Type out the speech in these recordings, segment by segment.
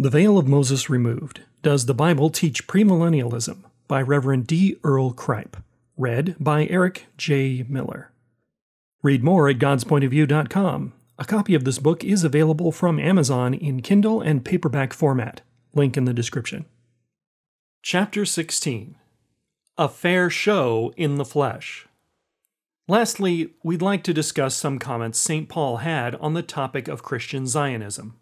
The Veil of Moses Removed Does the Bible Teach Premillennialism? by Reverend D. Earl Cripe. Read by Eric J. Miller. Read more at godspointofview.com. A copy of this book is available from Amazon in Kindle and paperback format. Link in the description. Chapter 16 A Fair Show in the Flesh. Lastly, we'd like to discuss some comments St. Paul had on the topic of Christian Zionism.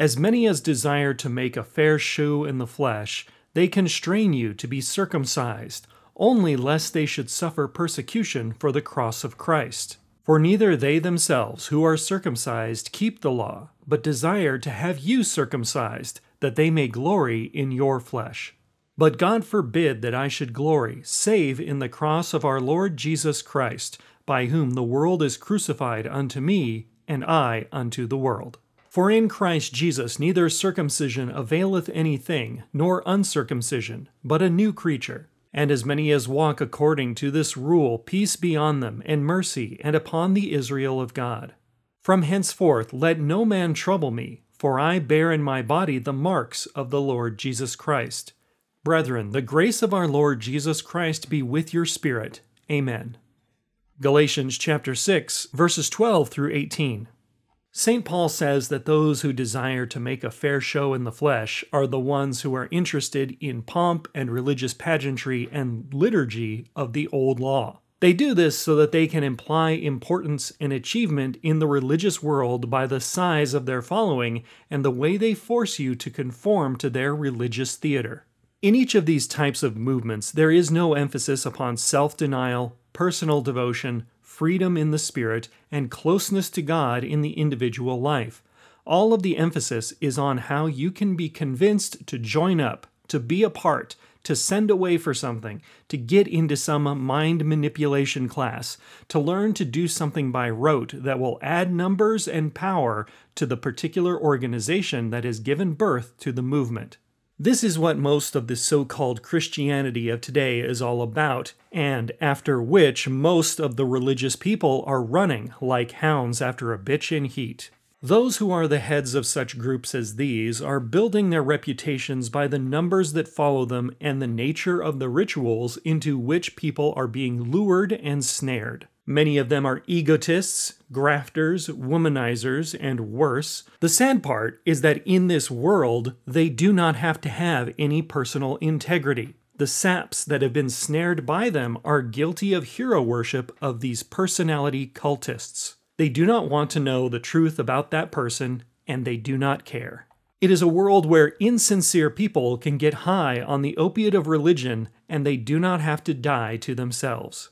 As many as desire to make a fair show in the flesh, they constrain you to be circumcised, only lest they should suffer persecution for the cross of Christ. For neither they themselves who are circumcised keep the law, but desire to have you circumcised, that they may glory in your flesh. But God forbid that I should glory, save in the cross of our Lord Jesus Christ, by whom the world is crucified unto me, and I unto the world. For in Christ Jesus neither circumcision availeth anything, nor uncircumcision, but a new creature. And as many as walk according to this rule, peace be on them, and mercy, and upon the Israel of God. From henceforth let no man trouble me, for I bear in my body the marks of the Lord Jesus Christ. Brethren, the grace of our Lord Jesus Christ be with your spirit. Amen. Galatians chapter 6, verses 12 through 18. St. Paul says that those who desire to make a fair show in the flesh are the ones who are interested in pomp and religious pageantry and liturgy of the old law. They do this so that they can imply importance and achievement in the religious world by the size of their following and the way they force you to conform to their religious theater. In each of these types of movements, there is no emphasis upon self denial, personal devotion, freedom in the spirit, and closeness to God in the individual life. All of the emphasis is on how you can be convinced to join up, to be a part, to send away for something, to get into some mind manipulation class, to learn to do something by rote that will add numbers and power to the particular organization that has given birth to the movement. This is what most of the so called Christianity of today is all about, and after which most of the religious people are running like hounds after a bitch in heat. Those who are the heads of such groups as these are building their reputations by the numbers that follow them and the nature of the rituals into which people are being lured and snared. Many of them are egotists, grafters, womanizers, and worse. The sad part is that in this world, they do not have to have any personal integrity. The saps that have been snared by them are guilty of hero worship of these personality cultists. They do not want to know the truth about that person, and they do not care. It is a world where insincere people can get high on the opiate of religion and they do not have to die to themselves.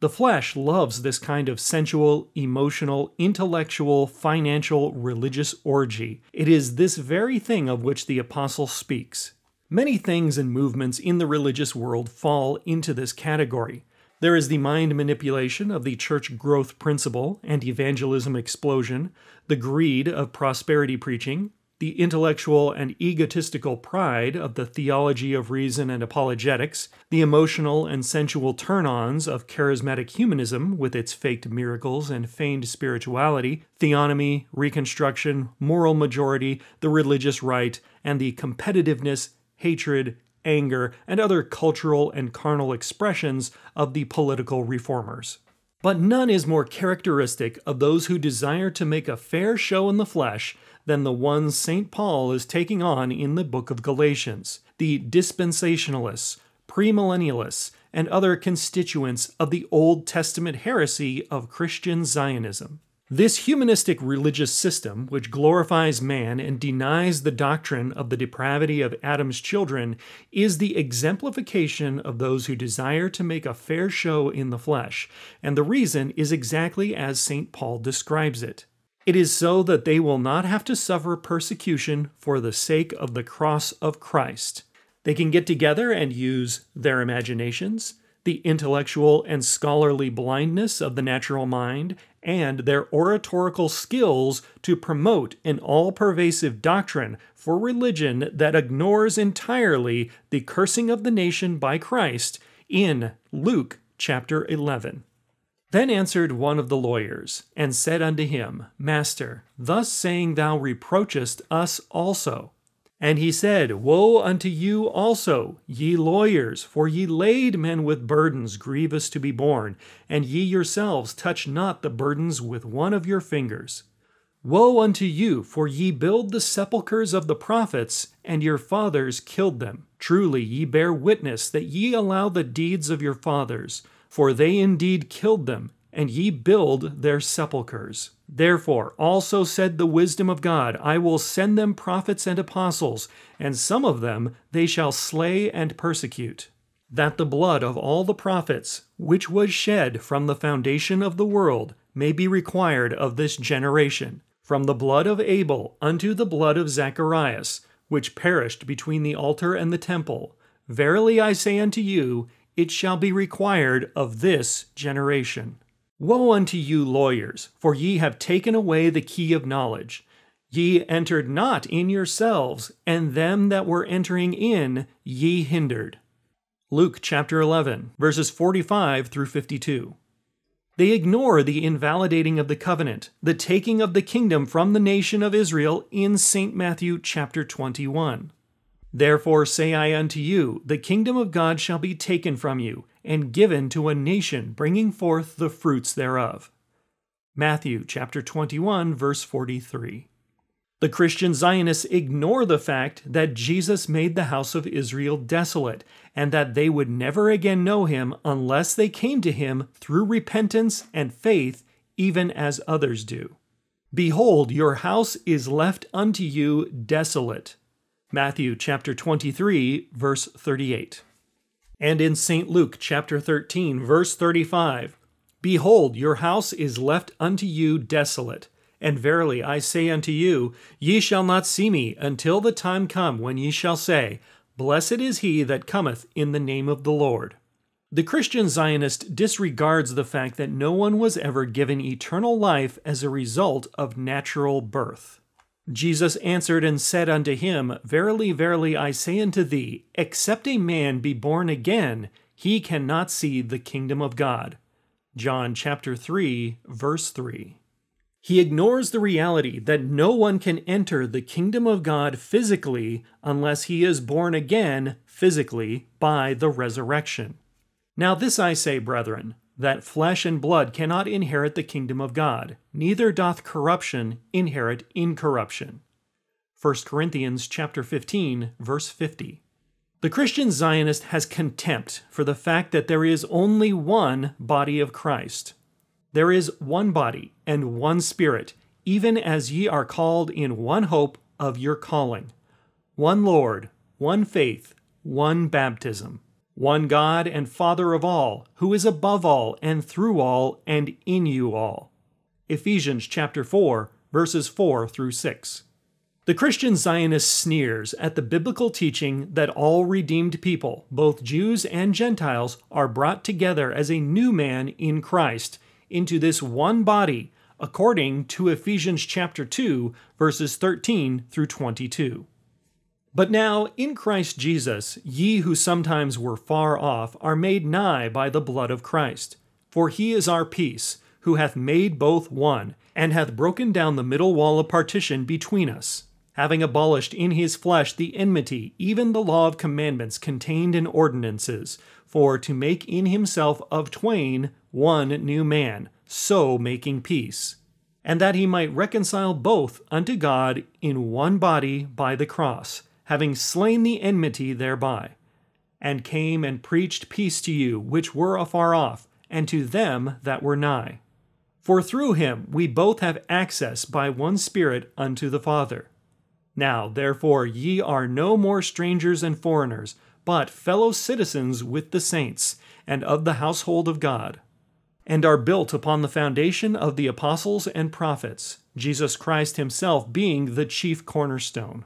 The flesh loves this kind of sensual, emotional, intellectual, financial, religious orgy. It is this very thing of which the Apostle speaks. Many things and movements in the religious world fall into this category. There is the mind manipulation of the church growth principle and evangelism explosion, the greed of prosperity preaching, the intellectual and egotistical pride of the theology of reason and apologetics, the emotional and sensual turn ons of charismatic humanism with its faked miracles and feigned spirituality, theonomy, reconstruction, moral majority, the religious right, and the competitiveness, hatred, anger, and other cultural and carnal expressions of the political reformers. But none is more characteristic of those who desire to make a fair show in the flesh than the ones St. Paul is taking on in the book of Galatians the dispensationalists, premillennialists, and other constituents of the Old Testament heresy of Christian Zionism. This humanistic religious system, which glorifies man and denies the doctrine of the depravity of Adam's children, is the exemplification of those who desire to make a fair show in the flesh, and the reason is exactly as St. Paul describes it. It is so that they will not have to suffer persecution for the sake of the cross of Christ. They can get together and use their imaginations, the intellectual and scholarly blindness of the natural mind, and their oratorical skills to promote an all pervasive doctrine for religion that ignores entirely the cursing of the nation by Christ in Luke chapter 11. Then answered one of the lawyers, and said unto him, Master, thus saying thou reproachest us also. And he said, Woe unto you also, ye lawyers, for ye laid men with burdens grievous to be borne, and ye yourselves touch not the burdens with one of your fingers. Woe unto you, for ye build the sepulchres of the prophets, and your fathers killed them. Truly ye bear witness that ye allow the deeds of your fathers, for they indeed killed them, and ye build their sepulchres. Therefore also said the wisdom of God, I will send them prophets and apostles, and some of them they shall slay and persecute. That the blood of all the prophets, which was shed from the foundation of the world, may be required of this generation from the blood of Abel unto the blood of Zacharias, which perished between the altar and the temple. Verily I say unto you, it shall be required of this generation. Woe unto you, lawyers, for ye have taken away the key of knowledge. Ye entered not in yourselves, and them that were entering in ye hindered. Luke chapter 11, verses 45 through 52. They ignore the invalidating of the covenant, the taking of the kingdom from the nation of Israel in St. Matthew chapter 21. Therefore say I unto you, the kingdom of God shall be taken from you, and given to a nation bringing forth the fruits thereof. Matthew chapter 21 verse 43. The Christian Zionists ignore the fact that Jesus made the house of Israel desolate, and that they would never again know him unless they came to him through repentance and faith, even as others do. Behold, your house is left unto you desolate. Matthew chapter 23, verse 38. And in St. Luke chapter 13, verse 35, Behold, your house is left unto you desolate. And verily I say unto you, ye shall not see me until the time come when ye shall say, Blessed is he that cometh in the name of the Lord. The Christian Zionist disregards the fact that no one was ever given eternal life as a result of natural birth. Jesus answered and said unto him, Verily, verily, I say unto thee, except a man be born again, he cannot see the kingdom of God. John chapter 3, verse 3. He ignores the reality that no one can enter the kingdom of God physically unless he is born again physically by the resurrection. Now, this I say, brethren, that flesh and blood cannot inherit the kingdom of God, neither doth corruption inherit incorruption. 1 Corinthians chapter 15, verse 50. The Christian Zionist has contempt for the fact that there is only one body of Christ, there is one body and one Spirit, even as ye are called in one hope of your calling, one Lord, one faith, one baptism, one God and Father of all, who is above all and through all and in you all. Ephesians chapter 4, verses 4 through 6. The Christian Zionist sneers at the biblical teaching that all redeemed people, both Jews and Gentiles, are brought together as a new man in Christ into this one body according to Ephesians chapter 2 verses 13 through 22. But now in Christ Jesus ye who sometimes were far off are made nigh by the blood of Christ. For he is our peace who hath made both one and hath broken down the middle wall of partition between us having abolished in his flesh the enmity even the law of commandments contained in ordinances for to make in himself of twain one new man, so making peace, and that he might reconcile both unto God in one body by the cross, having slain the enmity thereby, and came and preached peace to you which were afar off, and to them that were nigh. For through him we both have access by one Spirit unto the Father. Now, therefore, ye are no more strangers and foreigners, but fellow citizens with the saints, and of the household of God, and are built upon the foundation of the apostles and prophets, Jesus Christ himself being the chief cornerstone,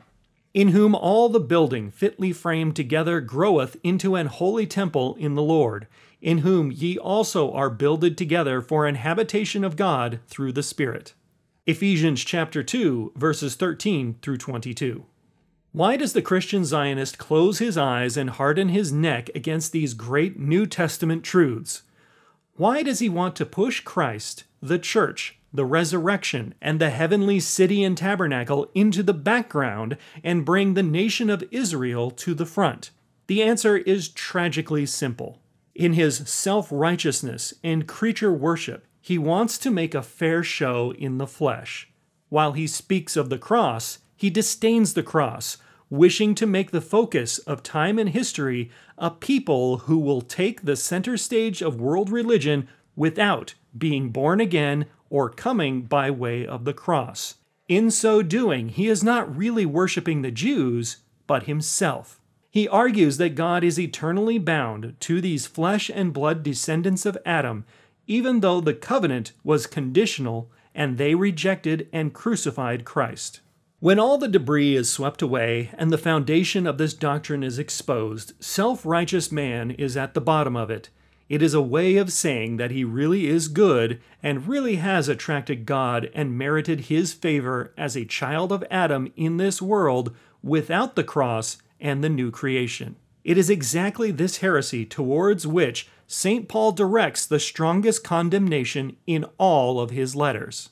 in whom all the building fitly framed together groweth into an holy temple in the Lord, in whom ye also are builded together for an habitation of God through the Spirit. Ephesians chapter 2 verses 13 through 22. Why does the Christian Zionist close his eyes and harden his neck against these great New Testament truths? Why does he want to push Christ, the church, the resurrection, and the heavenly city and tabernacle into the background and bring the nation of Israel to the front? The answer is tragically simple. In his self righteousness and creature worship, he wants to make a fair show in the flesh. While he speaks of the cross, he disdains the cross, wishing to make the focus of time and history a people who will take the center stage of world religion without being born again or coming by way of the cross. In so doing, he is not really worshiping the Jews, but himself. He argues that God is eternally bound to these flesh and blood descendants of Adam, even though the covenant was conditional and they rejected and crucified Christ. When all the debris is swept away and the foundation of this doctrine is exposed, self righteous man is at the bottom of it. It is a way of saying that he really is good and really has attracted God and merited his favor as a child of Adam in this world without the cross and the new creation. It is exactly this heresy towards which St. Paul directs the strongest condemnation in all of his letters.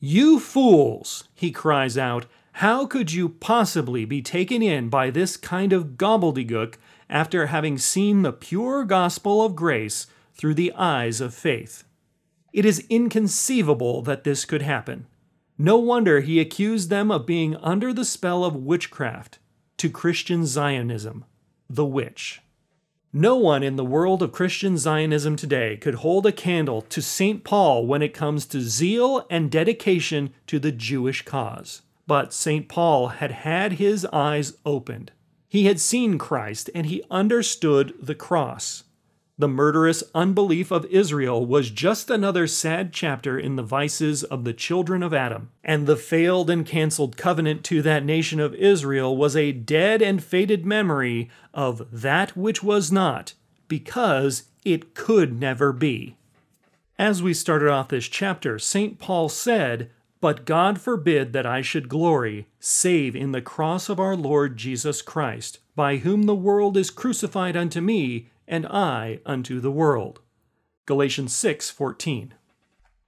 You fools, he cries out, how could you possibly be taken in by this kind of gobbledygook after having seen the pure gospel of grace through the eyes of faith? It is inconceivable that this could happen. No wonder he accused them of being under the spell of witchcraft to Christian Zionism, the witch. No one in the world of Christian Zionism today could hold a candle to St. Paul when it comes to zeal and dedication to the Jewish cause. But St. Paul had had his eyes opened. He had seen Christ and he understood the cross. The murderous unbelief of Israel was just another sad chapter in the vices of the children of Adam, and the failed and canceled covenant to that nation of Israel was a dead and faded memory of that which was not, because it could never be. As we started off this chapter, St. Paul said, But God forbid that I should glory, save in the cross of our Lord Jesus Christ, by whom the world is crucified unto me, and I unto the world. Galatians 6:14.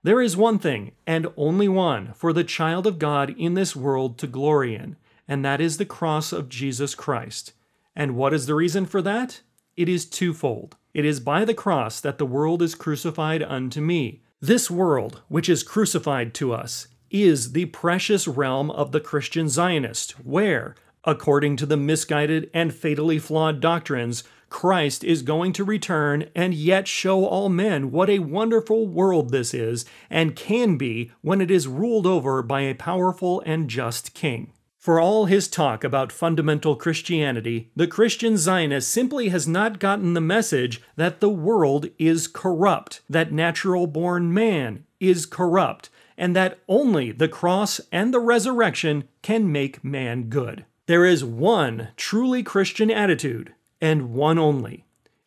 There is one thing, and only one, for the child of God in this world to glory in, and that is the cross of Jesus Christ. And what is the reason for that? It is twofold. It is by the cross that the world is crucified unto me. This world, which is crucified to us, is the precious realm of the Christian Zionist, where, according to the misguided and fatally flawed doctrines, Christ is going to return and yet show all men what a wonderful world this is and can be when it is ruled over by a powerful and just king. For all his talk about fundamental Christianity, the Christian Zionist simply has not gotten the message that the world is corrupt, that natural born man is corrupt, and that only the cross and the resurrection can make man good. There is one truly Christian attitude, and one only.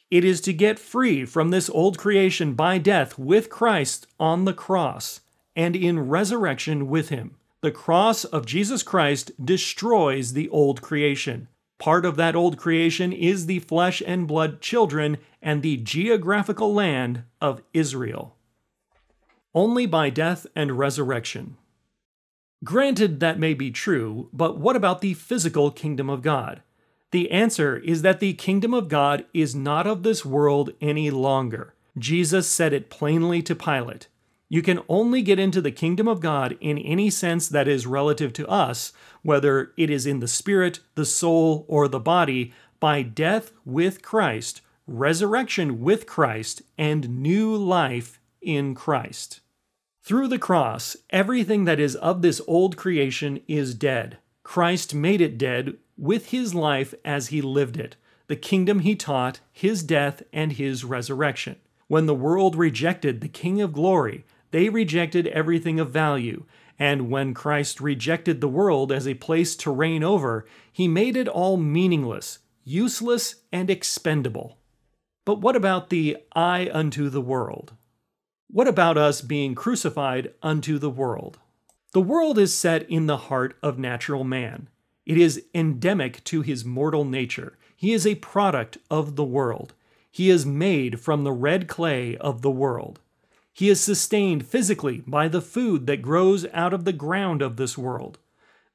It is to get free from this old creation by death with Christ on the cross and in resurrection with him. The cross of Jesus Christ destroys the old creation. Part of that old creation is the flesh and blood children and the geographical land of Israel. Only by death and resurrection. Granted, that may be true, but what about the physical kingdom of God? The answer is that the kingdom of God is not of this world any longer. Jesus said it plainly to Pilate. You can only get into the kingdom of God in any sense that is relative to us, whether it is in the spirit, the soul, or the body, by death with Christ, resurrection with Christ, and new life in Christ. Through the cross, everything that is of this old creation is dead. Christ made it dead with his life as he lived it, the kingdom he taught, his death, and his resurrection. When the world rejected the King of glory, they rejected everything of value. And when Christ rejected the world as a place to reign over, he made it all meaningless, useless, and expendable. But what about the I unto the world? What about us being crucified unto the world? The world is set in the heart of natural man. It is endemic to his mortal nature. He is a product of the world. He is made from the red clay of the world. He is sustained physically by the food that grows out of the ground of this world.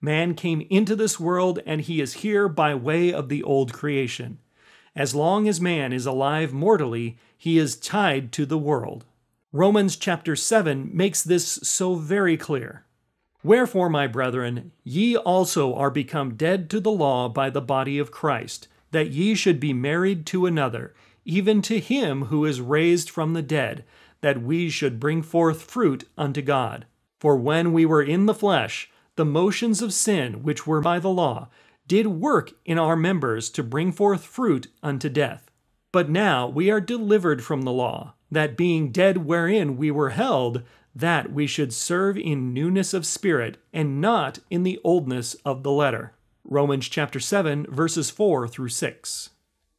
Man came into this world and he is here by way of the old creation. As long as man is alive mortally, he is tied to the world. Romans chapter 7 makes this so very clear. Wherefore, my brethren, ye also are become dead to the law by the body of Christ, that ye should be married to another, even to him who is raised from the dead, that we should bring forth fruit unto God. For when we were in the flesh, the motions of sin, which were by the law, did work in our members to bring forth fruit unto death. But now we are delivered from the law, that being dead wherein we were held, that we should serve in newness of spirit, and not in the oldness of the letter. Romans chapter 7, verses 4 through 6.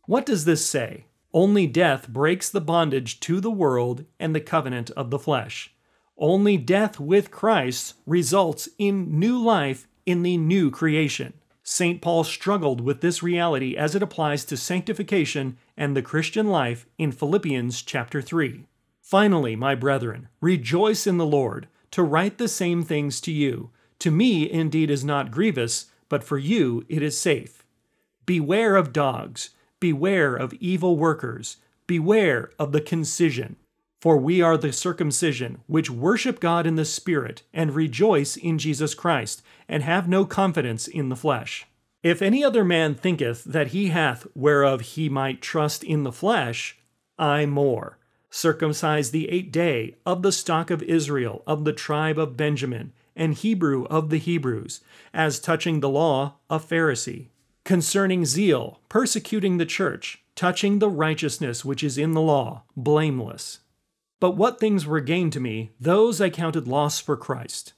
What does this say? Only death breaks the bondage to the world and the covenant of the flesh. Only death with Christ results in new life in the new creation. St. Paul struggled with this reality as it applies to sanctification and the Christian life in Philippians chapter 3. Finally, my brethren, rejoice in the Lord. To write the same things to you, to me indeed is not grievous, but for you it is safe. Beware of dogs, beware of evil workers, beware of the concision. For we are the circumcision, which worship God in the Spirit, and rejoice in Jesus Christ, and have no confidence in the flesh. If any other man thinketh that he hath whereof he might trust in the flesh, I more. Circumcised the eighth day, of the stock of Israel, of the tribe of Benjamin, and Hebrew of the Hebrews, as touching the law, a Pharisee. Concerning zeal, persecuting the church, touching the righteousness which is in the law, blameless. But what things were gained to me, those I counted loss for Christ.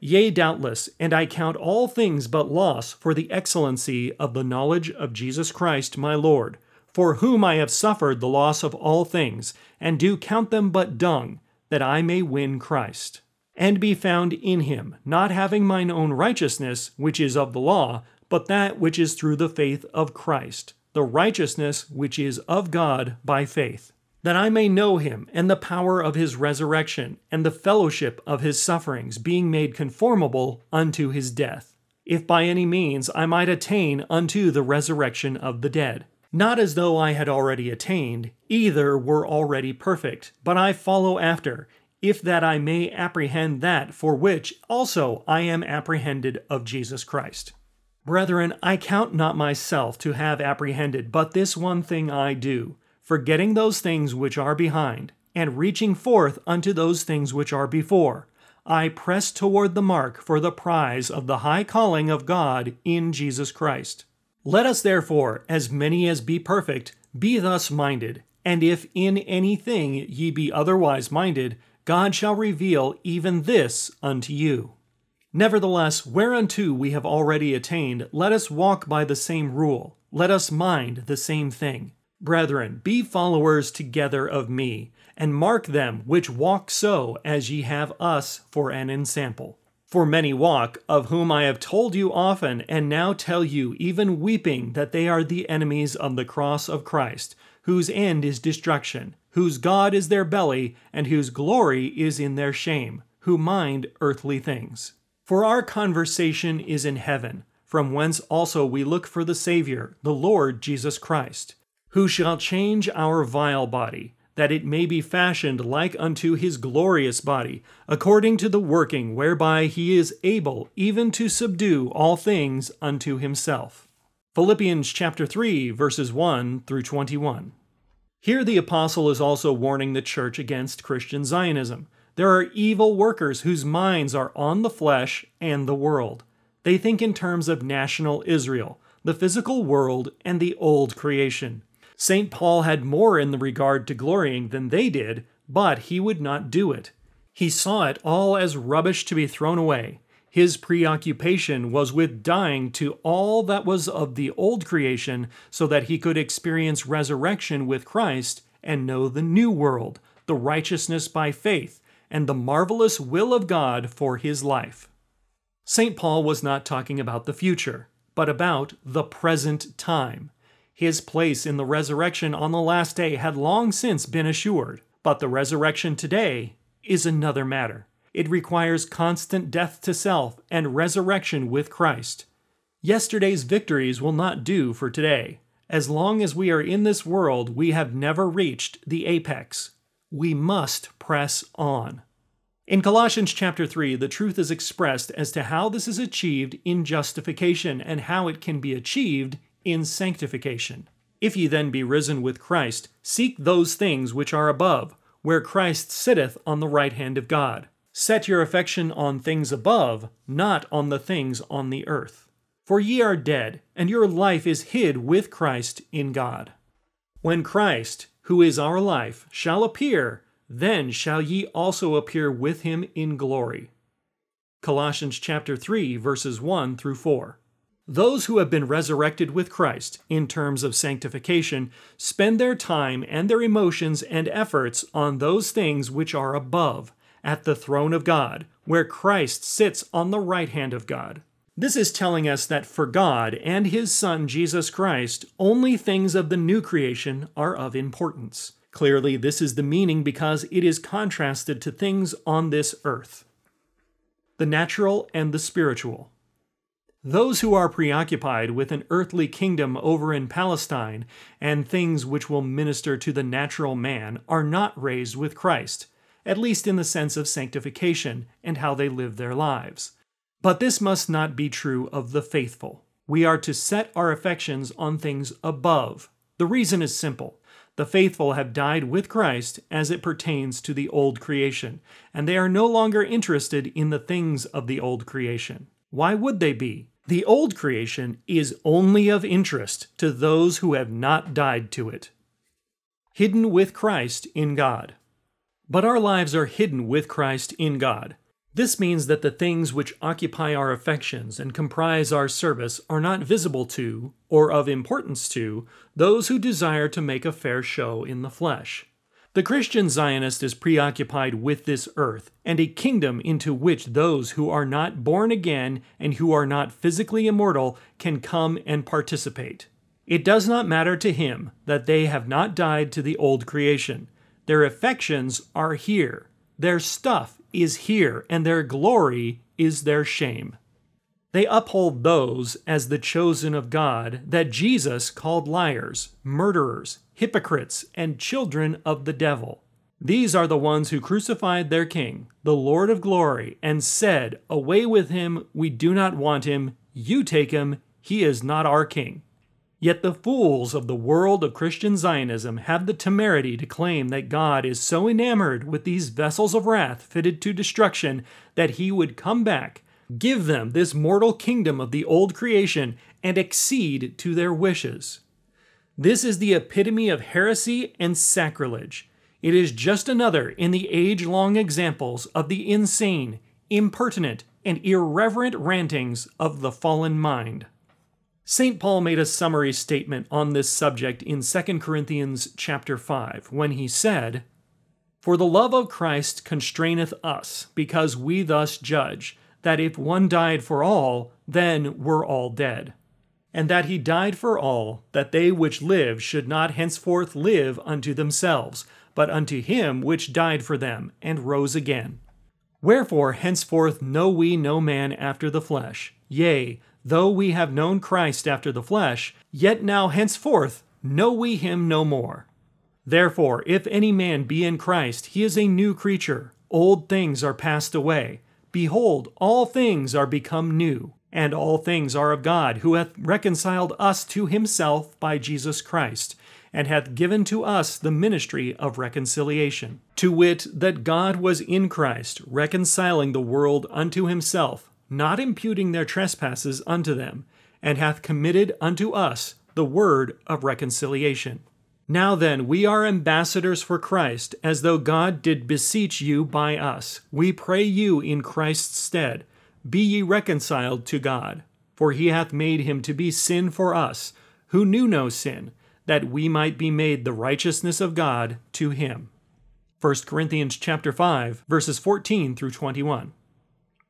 Yea, doubtless, and I count all things but loss for the excellency of the knowledge of Jesus Christ my Lord, for whom I have suffered the loss of all things, and do count them but dung, that I may win Christ, and be found in him, not having mine own righteousness, which is of the law, but that which is through the faith of Christ, the righteousness which is of God by faith that I may know him and the power of his resurrection and the fellowship of his sufferings, being made conformable unto his death, if by any means I might attain unto the resurrection of the dead. Not as though I had already attained, either were already perfect, but I follow after, if that I may apprehend that for which also I am apprehended of Jesus Christ. Brethren, I count not myself to have apprehended, but this one thing I do forgetting those things which are behind, and reaching forth unto those things which are before. I press toward the mark for the prize of the high calling of God in Jesus Christ. Let us therefore, as many as be perfect, be thus minded, and if in anything ye be otherwise minded, God shall reveal even this unto you. Nevertheless, whereunto we have already attained, let us walk by the same rule, let us mind the same thing. Brethren, be followers together of me, and mark them which walk so as ye have us for an ensample. For many walk, of whom I have told you often, and now tell you, even weeping, that they are the enemies of the cross of Christ, whose end is destruction, whose God is their belly, and whose glory is in their shame, who mind earthly things. For our conversation is in heaven, from whence also we look for the Saviour, the Lord Jesus Christ who shall change our vile body, that it may be fashioned like unto his glorious body, according to the working whereby he is able even to subdue all things unto himself. Philippians chapter 3 verses 1 through 21. Here the apostle is also warning the church against Christian Zionism. There are evil workers whose minds are on the flesh and the world. They think in terms of national Israel, the physical world, and the old creation. St. Paul had more in the regard to glorying than they did, but he would not do it. He saw it all as rubbish to be thrown away. His preoccupation was with dying to all that was of the old creation so that he could experience resurrection with Christ and know the new world, the righteousness by faith, and the marvelous will of God for his life. St. Paul was not talking about the future, but about the present time. His place in the resurrection on the last day had long since been assured, But the resurrection today is another matter. It requires constant death to self and resurrection with Christ. Yesterday's victories will not do for today. As long as we are in this world, we have never reached the apex. We must press on. In Colossians chapter 3, the truth is expressed as to how this is achieved in justification and how it can be achieved in sanctification. If ye then be risen with Christ, seek those things which are above, where Christ sitteth on the right hand of God. Set your affection on things above, not on the things on the earth. For ye are dead, and your life is hid with Christ in God. When Christ, who is our life, shall appear, then shall ye also appear with him in glory. Colossians chapter 3 verses 1 through 4. Those who have been resurrected with Christ, in terms of sanctification, spend their time and their emotions and efforts on those things which are above, at the throne of God, where Christ sits on the right hand of God. This is telling us that for God and His Son Jesus Christ, only things of the new creation are of importance. Clearly, this is the meaning because it is contrasted to things on this earth the natural and the spiritual. Those who are preoccupied with an earthly kingdom over in Palestine and things which will minister to the natural man are not raised with Christ, at least in the sense of sanctification and how they live their lives. But this must not be true of the faithful. We are to set our affections on things above. The reason is simple. The faithful have died with Christ as it pertains to the old creation, and they are no longer interested in the things of the old creation. Why would they be? The old creation is only of interest to those who have not died to it. Hidden with Christ in God. But our lives are hidden with Christ in God. This means that the things which occupy our affections and comprise our service are not visible to, or of importance to, those who desire to make a fair show in the flesh. The Christian Zionist is preoccupied with this earth and a kingdom into which those who are not born again and who are not physically immortal can come and participate. It does not matter to him that they have not died to the old creation, their affections are here. Their stuff is here, and their glory is their shame. They uphold those as the chosen of God that Jesus called liars, murderers, hypocrites, and children of the devil. These are the ones who crucified their King, the Lord of glory, and said, Away with him, we do not want him, you take him, he is not our King. Yet the fools of the world of Christian Zionism have the temerity to claim that God is so enamored with these vessels of wrath fitted to destruction that he would come back, give them this mortal kingdom of the old creation, and accede to their wishes. This is the epitome of heresy and sacrilege. It is just another in the age long examples of the insane, impertinent, and irreverent rantings of the fallen mind. St. Paul made a summary statement on this subject in 2 Corinthians chapter 5 when he said, For the love of Christ constraineth us, because we thus judge, that if one died for all, then were all dead. And that he died for all, that they which live should not henceforth live unto themselves, but unto him which died for them, and rose again. Wherefore henceforth know we no man after the flesh. Yea, though we have known Christ after the flesh, yet now henceforth know we him no more. Therefore, if any man be in Christ, he is a new creature. Old things are passed away. Behold, all things are become new. And all things are of God, who hath reconciled us to himself by Jesus Christ, and hath given to us the ministry of reconciliation. To wit, that God was in Christ, reconciling the world unto himself not imputing their trespasses unto them, and hath committed unto us the word of reconciliation. Now then, we are ambassadors for Christ, as though God did beseech you by us. We pray you in Christ's stead, be ye reconciled to God. For he hath made him to be sin for us, who knew no sin, that we might be made the righteousness of God to him. 1 Corinthians chapter 5, verses 14 through 21.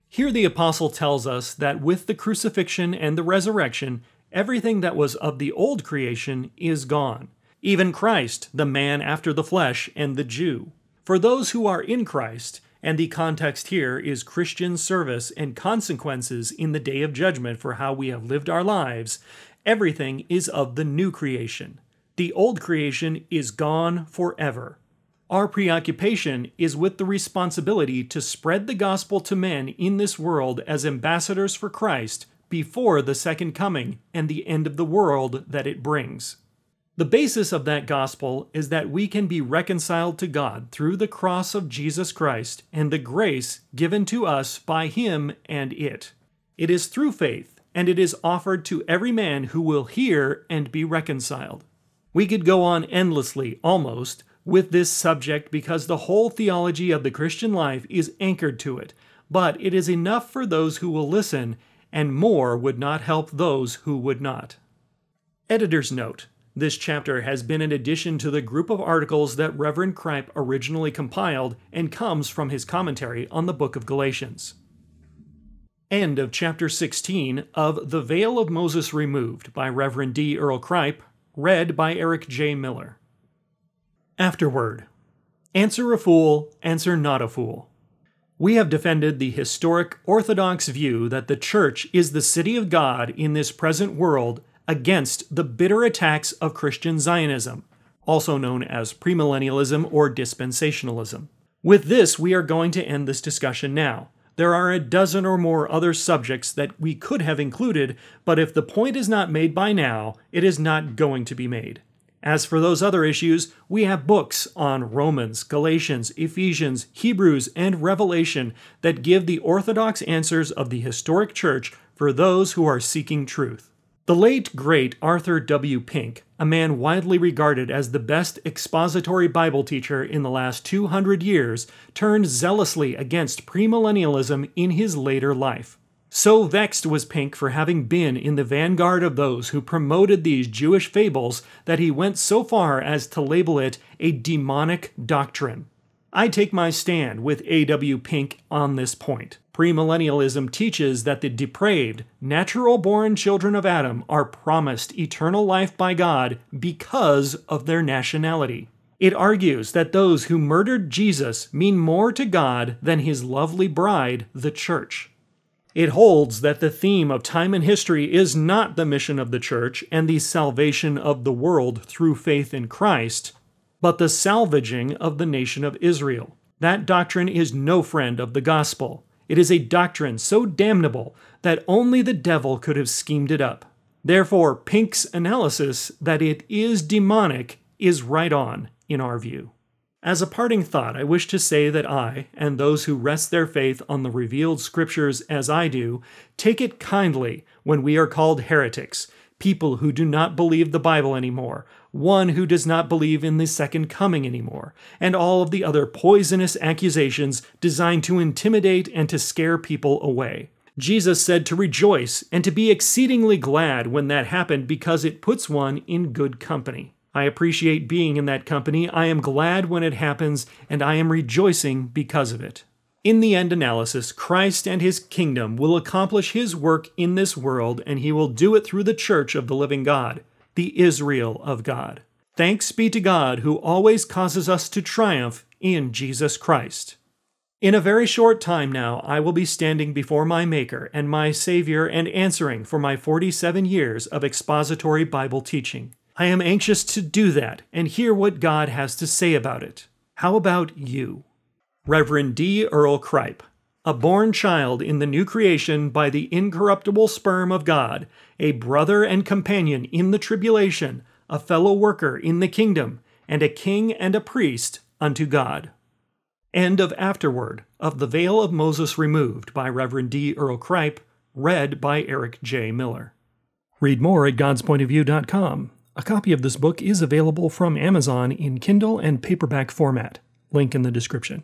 Here the apostle tells us that with the crucifixion and the resurrection, everything that was of the old creation is gone. Even Christ, the man after the flesh, and the Jew. For those who are in Christ, and the context here is Christian service and consequences in the day of judgment for how we have lived our lives, everything is of the new creation. The old creation is gone forever. Our preoccupation is with the responsibility to spread the gospel to men in this world as ambassadors for Christ before the second coming and the end of the world that it brings. The basis of that gospel is that we can be reconciled to God through the cross of Jesus Christ and the grace given to us by Him and it. It is through faith, and it is offered to every man who will hear and be reconciled. We could go on endlessly, almost, with this subject because the whole theology of the Christian life is anchored to it, but it is enough for those who will listen, and more would not help those who would not. Editor's note this chapter has been an addition to the group of articles that Reverend Cripe originally compiled and comes from his commentary on the book of Galatians. End of chapter 16 of The Veil of Moses Removed by Reverend D. Earl Cripe, read by Eric J. Miller. Afterword Answer a fool, answer not a fool. We have defended the historic Orthodox view that the Church is the city of God in this present world against the bitter attacks of Christian Zionism, also known as premillennialism or dispensationalism. With this, we are going to end this discussion now. There are a dozen or more other subjects that we could have included, but if the point is not made by now, it is not going to be made. As for those other issues, we have books on Romans, Galatians, Ephesians, Hebrews, and Revelation that give the orthodox answers of the historic church for those who are seeking truth. The late, great Arthur W. Pink, a man widely regarded as the best expository Bible teacher in the last 200 years, turned zealously against premillennialism in his later life. So vexed was Pink for having been in the vanguard of those who promoted these Jewish fables that he went so far as to label it a demonic doctrine. I take my stand with A.W. Pink on this point. Premillennialism teaches that the depraved, natural born children of Adam are promised eternal life by God because of their nationality. It argues that those who murdered Jesus mean more to God than his lovely bride, the church. It holds that the theme of time and history is not the mission of the church and the salvation of the world through faith in Christ, but the salvaging of the nation of Israel. That doctrine is no friend of the gospel. It is a doctrine so damnable that only the devil could have schemed it up. Therefore, Pink's analysis that it is demonic is right on, in our view. As a parting thought, I wish to say that I, and those who rest their faith on the revealed scriptures as I do, take it kindly when we are called heretics, people who do not believe the Bible anymore, one who does not believe in the second coming anymore, and all of the other poisonous accusations designed to intimidate and to scare people away. Jesus said to rejoice and to be exceedingly glad when that happened because it puts one in good company. I appreciate being in that company. I am glad when it happens, and I am rejoicing because of it. In the end analysis, Christ and his kingdom will accomplish his work in this world, and he will do it through the church of the living God the Israel of God. Thanks be to God who always causes us to triumph in Jesus Christ. In a very short time now, I will be standing before my Maker and my Savior and answering for my 47 years of expository Bible teaching. I am anxious to do that and hear what God has to say about it. How about you? Reverend D. Earl Cripe, a born child in the new creation by the incorruptible sperm of God, a brother and companion in the tribulation, a fellow worker in the kingdom, and a king and a priest unto God. End of Afterword of The Veil of Moses Removed by Reverend D. Earl Cripe, read by Eric J. Miller. Read more at godspointofview.com. A copy of this book is available from Amazon in Kindle and paperback format. Link in the description.